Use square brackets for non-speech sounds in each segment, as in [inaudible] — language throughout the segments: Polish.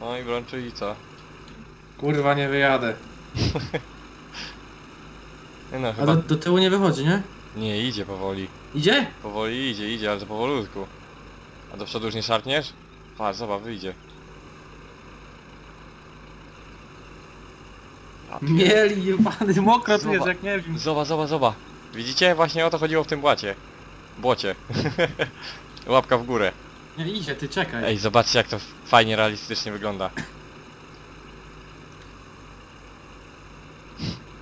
No i brączy i co? Kurwa, nie wyjadę. [laughs] Nie no, A chyba... do, do tyłu nie wychodzi, nie? Nie, idzie powoli. Idzie? Powoli idzie, idzie, ale to powolutku. A do przodu już nie szarpniesz? Patrz, zobacz, wyjdzie. Mieli, jebany, mokro tu jest Zobacz. jak nie wiem. Zobacz, zobacz, zobacz. Widzicie? Właśnie o to chodziło w tym błacie. Błocie. [laughs] Łapka w górę. Nie idzie, ty czekaj. Ej, zobaczcie jak to fajnie, realistycznie wygląda.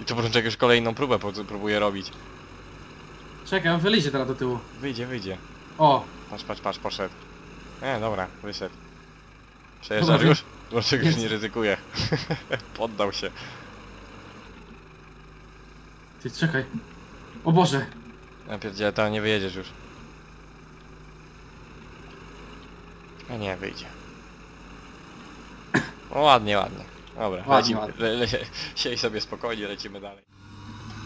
I tu Brączek już kolejną próbę po- próbuje robić. Czekaj, on wylizie teraz do tyłu. Wyjdzie, wyjdzie. O, Patrz, patrz, patrz, poszedł. E, dobra, wyszedł. Przejeżdżasz Dobra, już? Brączek już Jest. nie ryzykuje. [laughs] Poddał się. ty czekaj. O Boże. Ja pierdzielę, tam nie wyjedziesz już. A nie, wyjdzie. No ładnie, ładnie. Dobra, Ładnie, lecimy. ładnie. Le, le, siedź sobie spokojnie, lecimy dalej.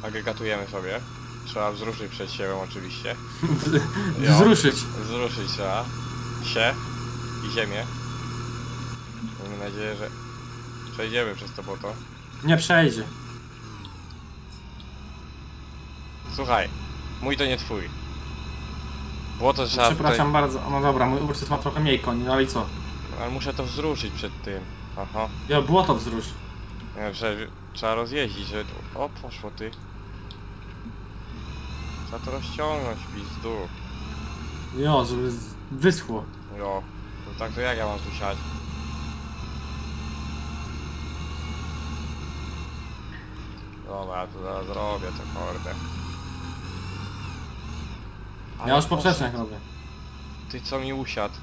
Agregatujemy sobie. Trzeba wzruszyć przed siebie oczywiście. Jo. [laughs] Wzruszyć. Wzruszyć trzeba. się i ziemię. Mamy nadzieję, że przejdziemy przez to błoto. Nie przejdzie. Słuchaj, mój to nie twój. Błoto trzeba Przepraszam tutaj... bardzo. No dobra, mój Ursus ma trochę mniej koni, no ale i co? Ale muszę to wzruszyć przed tym. Aha. Ja błoto wzrusz. Nie, że trzeba rozjeździć, tu... O, poszło ty. Trzeba to rozciągnąć, pizdu. Jo, żeby z- wyschło. Jo. No tak to jak ja mam tu siać? Dobra, ja to zaraz zrobię to kordę. Ja już poprzeczniak robię. Ty co mi usiadł?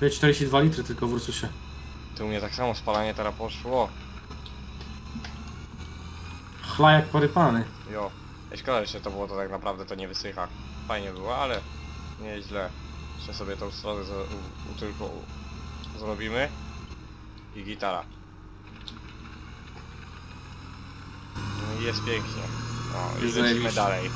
Jest 42 litry tylko w Ursusie. Ty u mnie tak samo spalanie teraz poszło. Chla jak porypany. Jo. Ej, szkoda, że to było to tak naprawdę to nie wysycha. Fajnie było, ale nieźle. Jeszcze sobie tą stronę za, u, u, tylko u, zrobimy. I gitara. No i jest pięknie. No i lecimy dalej.